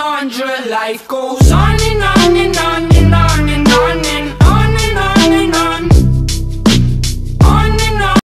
Sandra, life goes on.